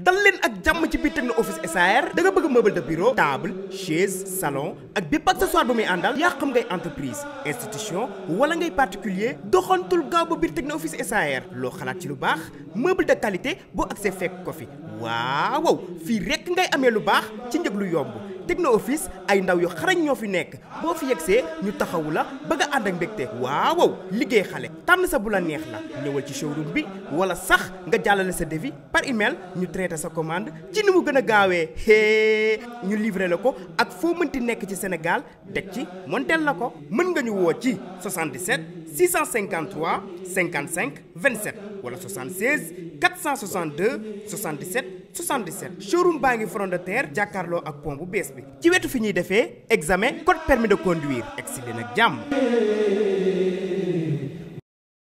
dal leen ak jàmm ci biir Techno Office SAR da nga bëgg meuble de bureau table chaise salon ak bépp accessoire bu muy àndal. yaa xam ngay entreprise institution wala ngay particulier doxantul gaaw ba biir Techno Office SAR loo xalaat ci lu baax? meuble de qualité boo accès fekk ko fi. waaw fii rekk ngay amee lu baax ci njëg lu yomb. Techno Office ay ndaw yu xarañ ñoo fi nekk. Boo fi yegsee ñu taxawu la ba nga ànd ak mbégte. Waaw liggéey xale. Tànn sa bu neex la. Ñëwal ci showroom bi wala sax nga jàllale sa devis par email ñu sa commande ci ni mu gën a gaawee. Ñu livré la ak ko. Mën nga ñu woo ci 77 653 55 27 wala 76 462 77 77 showroom baa front de terre jàkkaarloo ak pont bu bees ci examen code permis de conduire. Egsi leen